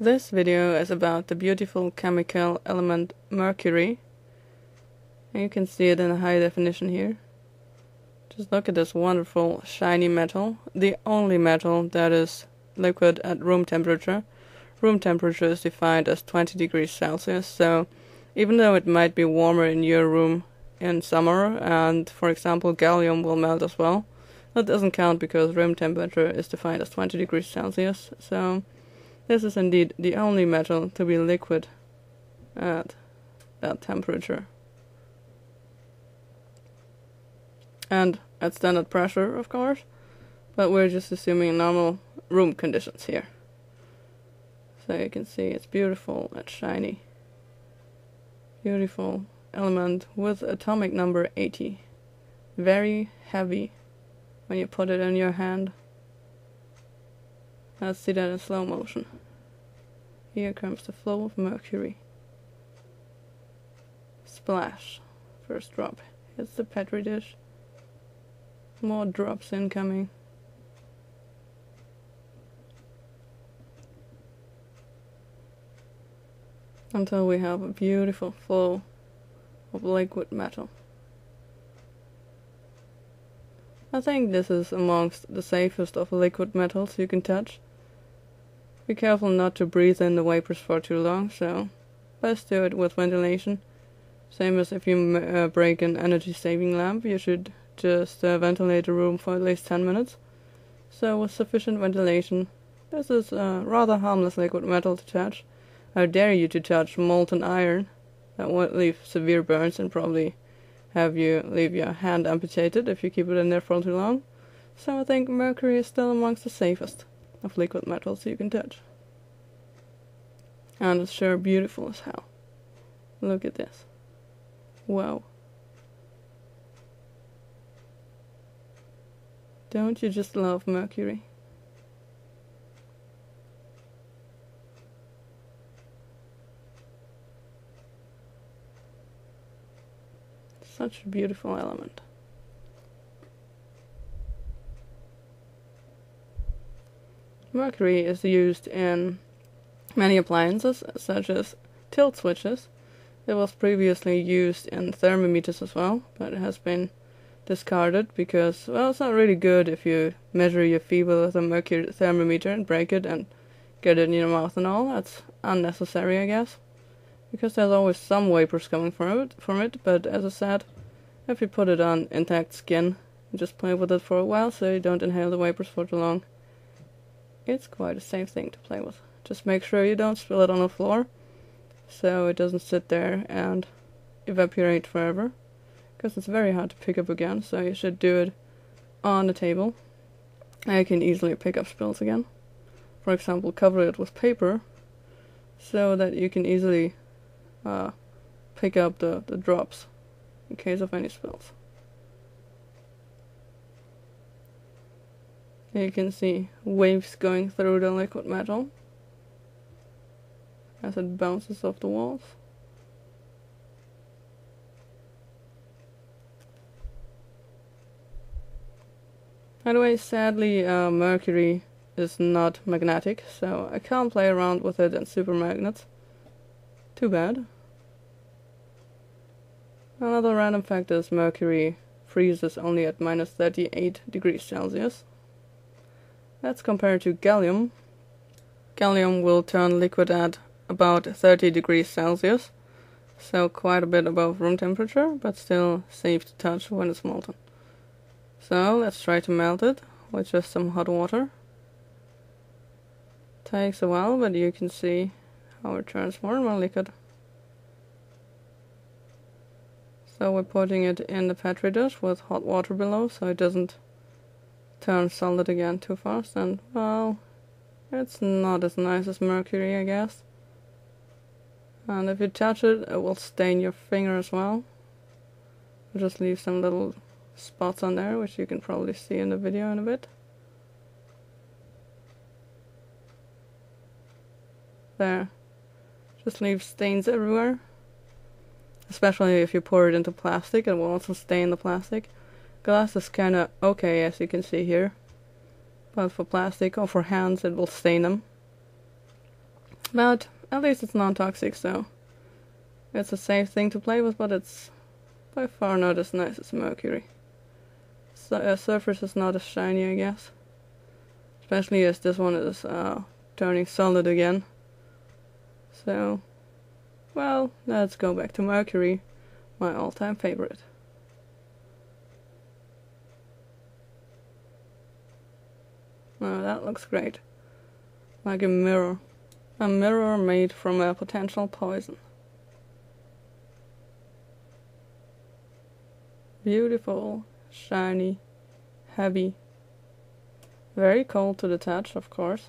This video is about the beautiful chemical element mercury. And you can see it in high definition here. Just look at this wonderful shiny metal. The only metal that is liquid at room temperature. Room temperature is defined as 20 degrees Celsius, so even though it might be warmer in your room in summer, and for example gallium will melt as well, that doesn't count because room temperature is defined as 20 degrees Celsius, so this is indeed the only metal to be liquid at that temperature. And at standard pressure, of course, but we're just assuming normal room conditions here. So you can see it's beautiful and shiny. Beautiful element with atomic number 80. Very heavy when you put it in your hand. Let's see that in slow motion. Here comes the flow of mercury. Splash. First drop hits the petri dish. More drops incoming. Until we have a beautiful flow of liquid metal. I think this is amongst the safest of liquid metals you can touch. Be careful not to breathe in the vapors for too long, so best do it with ventilation. Same as if you uh, break an energy saving lamp, you should just uh, ventilate the room for at least 10 minutes. So with sufficient ventilation, this is a rather harmless liquid metal to touch. How dare you to touch molten iron. That would leave severe burns and probably have you leave your hand amputated if you keep it in there for too long. So I think mercury is still amongst the safest of liquid metals you can touch. And it's sure beautiful as hell. Look at this. Wow. Don't you just love mercury? Such a beautiful element. Mercury is used in many appliances, such as tilt switches. It was previously used in thermometers as well, but it has been discarded because, well, it's not really good if you measure your fever with a mercury thermometer and break it and get it in your mouth and all. That's unnecessary, I guess, because there's always some vapors coming from it. From it, but as I said, if you put it on intact skin, and just play with it for a while so you don't inhale the vapors for too long it's quite a safe thing to play with. Just make sure you don't spill it on the floor so it doesn't sit there and evaporate forever because it's very hard to pick up again so you should do it on the table I can easily pick up spills again. For example, cover it with paper so that you can easily uh, pick up the, the drops in case of any spills. You can see waves going through the liquid metal as it bounces off the walls. By the way, sadly, uh, mercury is not magnetic, so I can't play around with it in super magnets. Too bad. Another random fact is mercury freezes only at minus 38 degrees Celsius. That's compared to gallium. Gallium will turn liquid at about 30 degrees Celsius, so quite a bit above room temperature, but still safe to touch when it's molten. So let's try to melt it with just some hot water. Takes a while, but you can see how it turns more and more liquid. So we're putting it in the petri dish with hot water below so it doesn't turn solid again too fast and well it's not as nice as mercury I guess. And if you touch it it will stain your finger as well. Just leave some little spots on there which you can probably see in the video in a bit. There. Just leave stains everywhere. Especially if you pour it into plastic it will also stain the plastic Glass is kinda okay as you can see here. But for plastic or for hands it will stain them. But at least it's non-toxic, so it's a safe thing to play with, but it's by far not as nice as mercury. So, uh, surface is not as shiny, I guess. Especially as this one is uh, turning solid again. So, well, let's go back to mercury, my all-time favorite. That looks great. Like a mirror. A mirror made from a potential poison. Beautiful, shiny, heavy. Very cold to the touch, of course.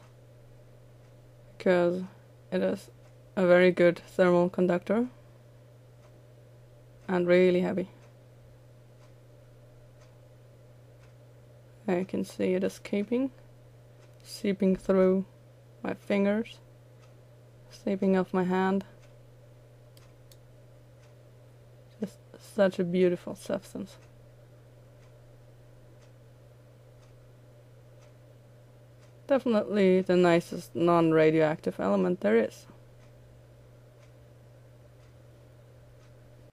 Because it is a very good thermal conductor. And really heavy. I can see it escaping, seeping through my fingers, seeping off my hand. Just such a beautiful substance. Definitely the nicest non-radioactive element there is.